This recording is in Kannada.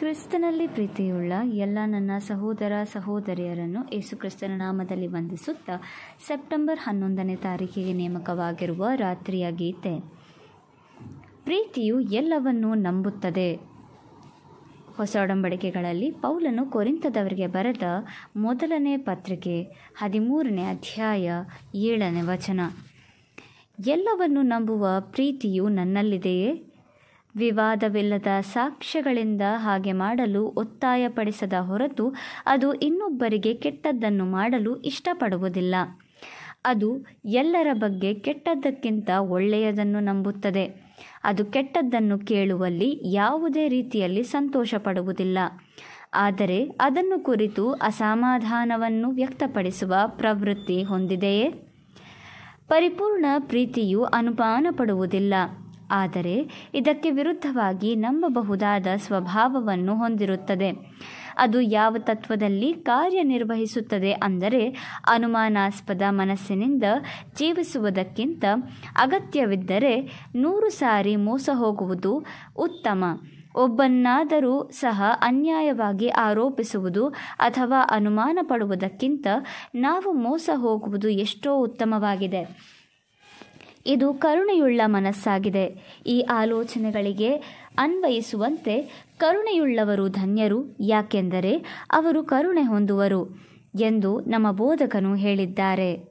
ಕ್ರಿಸ್ತನಲ್ಲಿ ಪ್ರೀತಿಯುಳ್ಳ ಎಲ್ಲ ನನ್ನ ಸಹೋದರ ಸಹೋದರಿಯರನ್ನು ಯೇಸುಕ್ರಿಸ್ತನ ನಾಮದಲ್ಲಿ ವಂದಿಸುತ್ತಾ ಸೆಪ್ಟೆಂಬರ್ ಹನ್ನೊಂದನೇ ತಾರೀಕಿಗೆ ನೇಮಕವಾಗಿರುವ ರಾತ್ರಿಯ ಗೀತೆ. ಪ್ರೀತಿಯು ಎಲ್ಲವನ್ನು ನಂಬುತ್ತದೆ. ಹೊಸ ಒಡಂಬಡಿಕೆಗಳಲ್ಲಿ ಪೌಲನು ಕೊರಿಂತದವರಿಗೆ ಬರೆದ ಮೊದಲನೇ ಪತ್ರಿಕೆ, ಹದಿಮೂರನೇ ಅಧ್ಯಾಯ, ಏಳನೇ ವಚನ. ಎಲ್ಲವನ್ನು ನಂಬುವ ಪ್ರೀತಿಯು ನನ್ನಲ್ಲಿದೆಯೇ? ವಿವಾದವಿಲ್ಲದ ಸಾಕ್ಷ್ಯಗಳಿಂದ ಹಾಗೆ ಮಾಡಲು ಒತ್ತಾಯಪಡಿಸದ ಹೊರತು ಅದು ಇನ್ನೊಬ್ಬರಿಗೆ ಕೆಟ್ಟದ್ದನ್ನು ಮಾಡಲು ಇಷ್ಟಪಡುವುದಿಲ್ಲ. ಅದು ಎಲ್ಲರ ಬಗ್ಗೆ ಕೆಟ್ಟದ್ದಕ್ಕಿಂತ ಒಳ್ಳೆಯದನ್ನು ನಂಬುತ್ತದೆ. ಅದು ಕೆಟ್ಟದ್ದನ್ನು ಕೇಳುವಲ್ಲಿ ಯಾವುದೇ ರೀತಿಯಲ್ಲಿ ಸಂತೋಷ ಪಡುವುದಿಲ್ಲ ಆದರೆ ಅದನ್ನು ಕುರಿತು ಅಸಮಾಧಾನವನ್ನು ವ್ಯಕ್ತಪಡಿಸುವ ಪ್ರವೃತ್ತಿ ಹೊಂದಿದೆಯೇ? ಪರಿಪೂರ್ಣ ಪ್ರೀತಿಯು ಅನುಮಾನ ಪಡುವುದಿಲ್ಲ ಆದರೆ ಇದಕ್ಕೆ ವಿರುದ್ಧವಾಗಿ ನಂಬಬಹುದಾದ ಸ್ವಭಾವವನ್ನು ಹೊಂದಿರುತ್ತದೆ. ಅದು ಯಾವ ತತ್ವದಲ್ಲಿ ಕಾರ್ಯನಿರ್ವಹಿಸುತ್ತದೆ ಅಂದರೆ ಅನುಮಾನಾಸ್ಪದ ಮನಸ್ಸಿನಿಂದ ಜೀವಿಸುವುದಕ್ಕಿಂತ ಅಗತ್ಯವಿದ್ದರೆ ನೂರು ಸಾರಿ ಮೋಸ ಹೋಗುವುದು ಉತ್ತಮ. ಒಬ್ಬನ್ನಾದರೂ ಸಹ ಅನ್ಯಾಯವಾಗಿ ಆರೋಪಿಸುವುದು ಅಥವಾ ಅನುಮಾನ ಪಡುವುದಕ್ಕಿಂತ ನಾವು ಮೋಸ ಹೋಗುವುದು ಎಷ್ಟೋ ಉತ್ತಮವಾಗಿದೆ. ಇದು ಕರುಣೆಯುಳ್ಳ ಮನಸ್ಸಾಗಿದೆ. ಈ ಆಲೋಚನೆಗಳಿಗೆ ಅನ್ವಯಿಸುವಂತೆ ಕರುಣೆಯುಳ್ಳವರು ಧನ್ಯರು, ಯಾಕೆಂದರೆ ಅವರು ಕರುಣೆ ಹೊಂದುವರು ಎಂದು ನಮ್ಮ ಬೋಧಕನು ಹೇಳಿದ್ದಾರೆ.